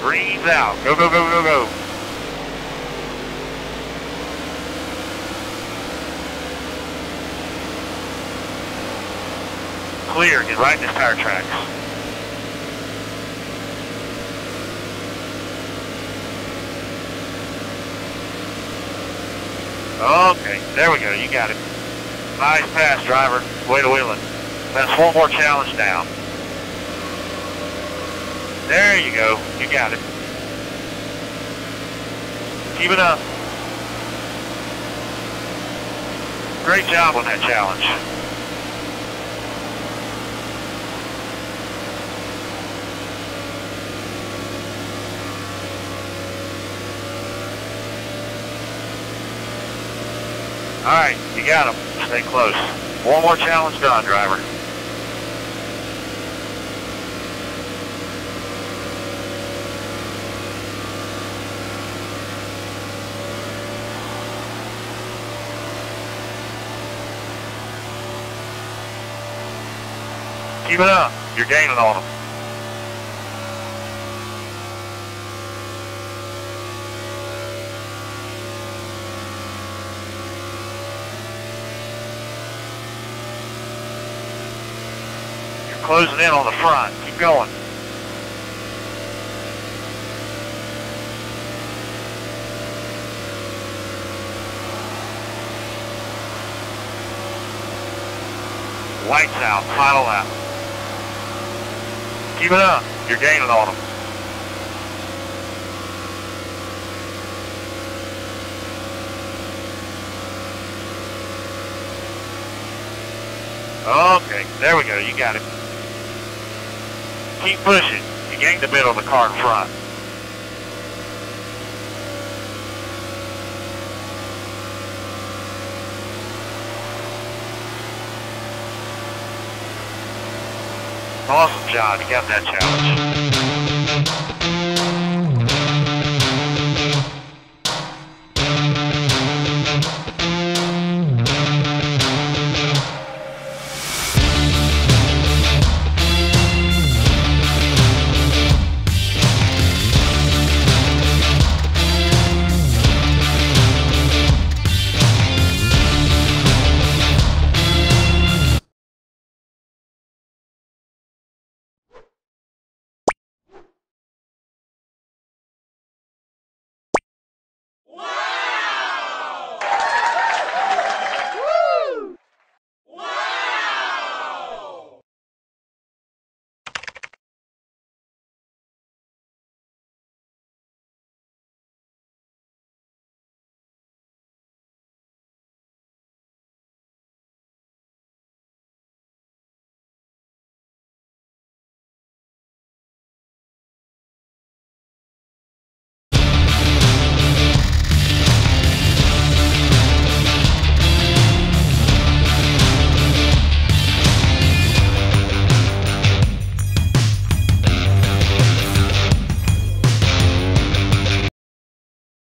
Breathe out. Go, go, go, go, go. Clear. Get right in this tire tracks. Okay, there we go. You got it. Nice pass, driver. Way to wheel it. That's one more challenge down. There you go. You got it. Keep it up. Great job on that challenge. All right, you got him. Stay close. One more challenge done, driver. Keep it up. You're gaining on them. You're closing in on the front. Keep going. Lights out. Final lap. Keep it up. You're gaining on them. Okay, there we go. You got it. Keep pushing. You gained a bit on the car in front. Awesome job. You got that challenge.